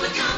Comic Con.